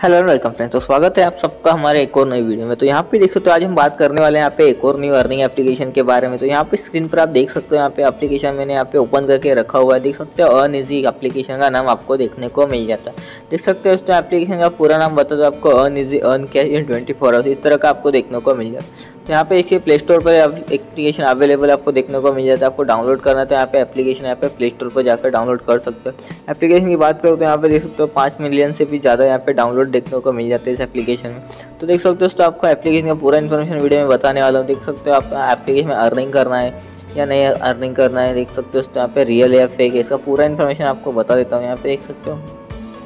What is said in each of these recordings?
Hello and welcome friends तो स्वागत है आप सबका हमारे एक और नई वीडियो में। तो यहाँ पे देखो तो आज हम बात करने वाले हैं यहाँ पे एक और न्यू अर्निंग एप्लीकेशन के बारे में। तो यहाँ पे स्क्रीन पर आप देख सकते हो, यहाँ पे एप्लीकेशन मैंने यहाँ पे ओपन करके रखा हुआ है। देख सकते हो अर्न इजी एप्लीकेशन का नाम आपको देखने को मिल जाता है। देख सकते हो उसमें एप्लीकेशन का पूरा नाम बता दो आपको earn easy earn cash in twenty four hours इस तरह का आपको देखने को मिल जाता तो यहाँ पे इसके प्ले स्टोर पर एप्लीकेशन अवेलेबल आपको देखने को मिल जाता है। आपको डाउनलोड करना तो यहाँ पे एप्लीकेशन यहाँ पे प्ले स्टोर पर जाकर डाउनलोड कर सकते हो। एप्लीकेशन की बात करो तो यहाँ पे देख सकते हो, पाँच मिलियन से भी ज़्यादा यहाँ पे डाउनलोड देखने को मिल जाते हैं इस एप्लीकेशन में। तो देख सकते हो तो आपको एप्लीकेशन का पूरा इन्फॉर्मेशन वीडियो में बताने वाला हूँ। देख सकते हो आप एप्लीकेशन में अर्निंग करना है या नहीं अर्निंग करना है। देख सकते हो तो यहाँ पे रियल या फेक इसका पूरा इन्फॉर्मेशन आपको बता देता हूँ। यहाँ पे देख सकते हो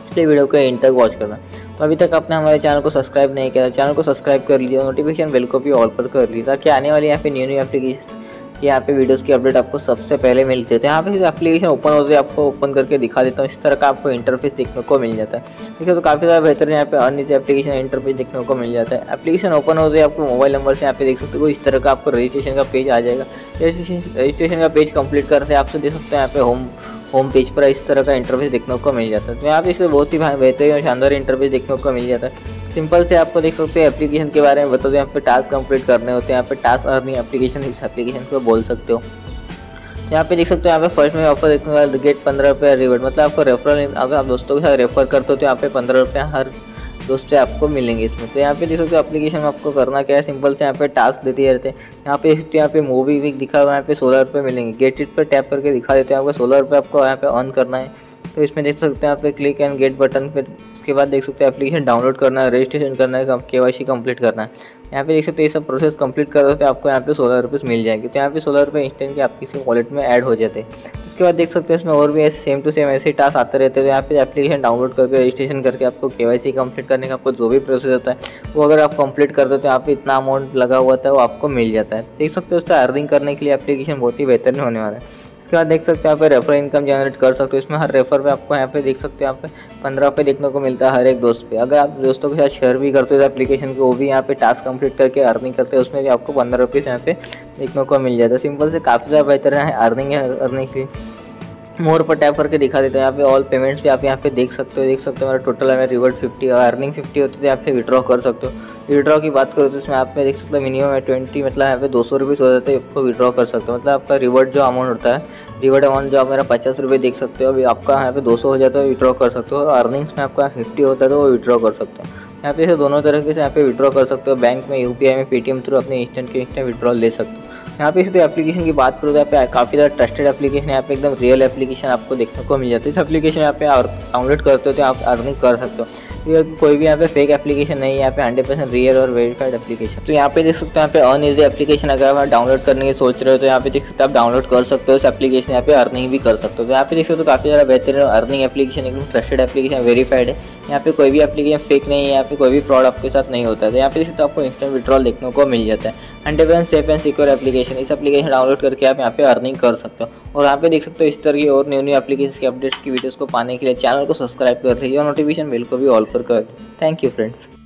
इसलिए वीडियो को इन तक वॉच करना। तो अभी तक आपने हमारे चैनल को सब्सक्राइब नहीं किया चैनल को सब्सक्राइब कर लीजिए नोटिफिकेशन बिल को भी ऑल पर कर लीजिए, ताकि आने वाली यहाँ पे न्यू न्यू एप्लीकेशन यहाँ पे वीडियोस की अपडेट आपको सबसे पहले मिलती है। तो यहाँ पे एप्लीकेशन ओपन होती है आपको ओपन करके दिखा देता हूँ, इस तरह का आपको इंटरफेस देखने को मिल जाता है। देखिए तो काफ़ी ज़्यादा बेहतर यहाँ पे अन्य एप्लीकेशन इंटरफेस देखने को मिल जाता है। एप्लीकेशन ओपन होते है आपको मोबाइल नंबर से यहाँ पे देख सकते हो, इस तरह का आपको रजिस्ट्रेशन का पेज आ जाएगा। रजिस्ट्रेशन का पेज कंप्लीट करते हैं आपसे देख सकते हैं यहाँ पे होम होम पेज पर इस तरह का इंटरफेस देखने को मिल जाता है। तो यहाँ पे इसमें बहुत ही बेहतरीन और शानदार इंटरफेस देखने को मिल जाता है। सिंपल से आपको देख सकते हैं एप्लीकेशन के बारे में बता दो, यहाँ पे टास्क कंप्लीट करने होते हैं, यहाँ पे टास्क अर्निंग एप्लीकेशन इस एप्लीकेशन को बोल सकते हो। यहाँ पे देख सकते हो, यहाँ पे फ़र्स्ट में ऑफ़र देखने वाला गेट पंद्रह रुपये रिवर्ड मतलब आपको रेफरल अगर आप दोस्तों के साथ रेफर करते हो तो यहाँ पे पंद्रह रुपये हर दोस्त आपको मिलेंगे इसमें। तो यहाँ पे देख सकते हो एप्लीकेशन में आपको करना क्या है? सिंपल से यहाँ पे टास्क देते रहते हैं। यहाँ पे तो यहाँ पे मूवी भी दिखा हुआ है, यहाँ पे सोलह रुपये मिलेंगे। गेट इट पर टैप करके दिखा देते हैं आपको, सोलह रुपये आपको यहाँ पे ऑन करना है। तो इसमें देख सकते हैं यहाँ पे क्लिक एंड गेट बटन पर उसके बाद देख सकते हैं एप्लीकेशन डाउनलोड करना है रजिस्ट्रेशन करना है के वाई सी कंप्लीट करना है। यहाँ पे देख सकते हैं ये सब प्रोसेस कंप्लीट कर दो हैं, आपको यहाँ पे सोलह रुपीज़ मिल जाएँगे। तो यहाँ पे सोलह रुपये इंस्टेंट के आपकी वॉलेट में ऐड हो जाते हैं। उसके बाद देख सकते हैं इसमें और भी ऐसे सेम टू सेम ऐसे टास्क आते रहते हैं। तो यहाँ पे एप्लीकेशन डाउनलोड करके रजिस्ट्रेशन करके आपको के वाई सी कंप्लीट करने का आपको जो भी प्रोसेस होता है, वो अगर आप कंप्लीट कर दो तो यहाँ पे इतना अमाउंट लगा हुआ था, वो आपको मिल जाता है। देख सकते हो उसका अर्निंग करने के लिए एप्लीकेशन बहुत ही बेहतरीन होने वाला है। इसके बाद देख सकते हो यहाँ पे रेफर इनकम जनरेट कर सकते हो। इसमें हर रेफर पे आपको यहाँ पे देख सकते हो, यहाँ पे पंद्रह रुपये देखने को मिलता है हर एक दोस्त पे। अगर आप दोस्तों के साथ शेयर भी करते हो एप्लीकेशन को, वो भी यहाँ पे टास्क कंप्लीट करके अर्निंग करते हैं, उसमें भी आपको पंद्रह रुपीज़ यहाँ पे देखने को मिल जाता है। सिंपल से काफ़ी ज़्यादा बेहतर है अर्निंग है अर्निंग की मोर पर टैप करके दिखा देते हैं। यहाँ पे ऑल पेमेंट्स भी आप यहाँ पे देख सकते हो, देख सकते हो मेरा टोटल है रिवर्ड फिफ्टी और अर्निंग फिफ्टी होती है यहाँ पे विड्रॉ कर सकते हो। विड्रॉ की बात करो तो इसमें आप में देख सकते हो मिनिमम है ट्वेंटी मतलब यहाँ पे दो सौ रुपीज़ हो जाते हैं, आपको विड्रॉ कर सकते हो। मतलब आपका रिवर्ड जो अमाउंट होता है रिवर्ड अमाउंट जो आप मेरा पचास रुपये देख सकते हो, अभी आपका यहाँ पे दो सौ हो जाता है विड्रॉ कर सकते हो। अर्निंग्स में आपका फिफ्टी होता है तो वो विड्रॉ कर सकते हो। यहाँ पे इसे दोनों तरीके से यहाँ पे विड्रॉ कर सकते हो। बैंक में यूपीआई में पेटीएम थ्रू अपने इंस्टेंट के इंस्टेंट विड्रॉ ले सकते हो। यहाँ पे इस एप्लीकेशन की बात करूँ तो यहाँ पे काफ़ी ज़्यादा ट्रस्टेड एप्लीकेशन है यहाँ पे एकदम रियल एप्लीकेशन आपको देखने को मिल जाती है इस एप्लीकेशन यहाँ पे डाउनलोड करते हो तो आप अर्निंग कर सकते हो ये कोई भी यहाँ पे फेक एप्लीकेशन नहीं है यहाँ पे हंड्रेड परसेंट रियल और वेरीफाइड एप्लीकेशन तो यहाँ पे देख सकते हैं यहाँ पे अन इजी एप्लीकेशन अगर आप डाउनलोड करने की सोच रहे हो तो यहाँ पे देख सकते हो आप डाउनलोड कर सकते हो इस एप्लीकेशन यहाँ पे अर्निंग भी कर सकते हो तो यहाँ पे देख सकते हो काफ़ी ज़्यादा बेहतरीन अर्निंग एप्लीकेशन एकदम ट्रस्टेड एप्लीकेशन वेरीफाइड है यहाँ पे कोई भी एप्लीकेशन फेक नहीं है, यहाँ पे कोई भी फ्रॉड आपके साथ नहीं होता है। तो यहाँ पे तो आपको इंस्टेंट विड्रॉल देखने को मिल जाता है। Hundred percent safe and secure application इस एप्लीकेशन डाउनलोड करके आप यहाँ पे अर्निंग कर सकते हो। और यहाँ पे देख सकते हो इस तरह की और न्यू न्यू एप्लीकेशन के अपडेट्स की वीडियोज़ को पाने के लिए चैनल को सब्सक्राइब कर है और नोटिफिकेशन बिल को भी ऑल पर कर थैंक यू फ्रेंड्स